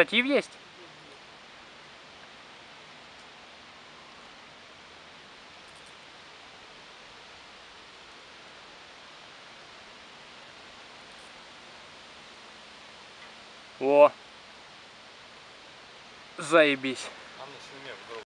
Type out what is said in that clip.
Штатив есть? О! Заебись.